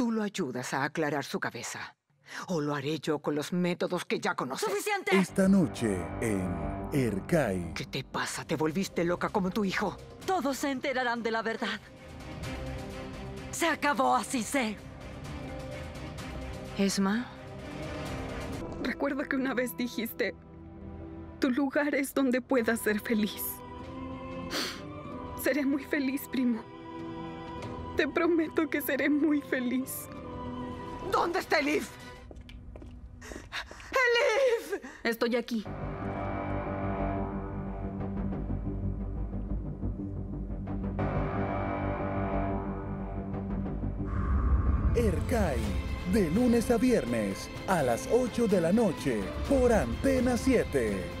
tú lo ayudas a aclarar su cabeza. O lo haré yo con los métodos que ya conoces. ¡Suficiente! Esta noche en Erkai. ¿Qué te pasa? ¿Te volviste loca como tu hijo? Todos se enterarán de la verdad. Se acabó, así sé. Esma, Recuerda que una vez dijiste, tu lugar es donde puedas ser feliz. Seré muy feliz, primo. Te prometo que seré muy feliz. ¿dónde está Elif? ¡Elif! Estoy aquí. Erkai. De lunes a viernes a las 8 de la noche por Antena 7.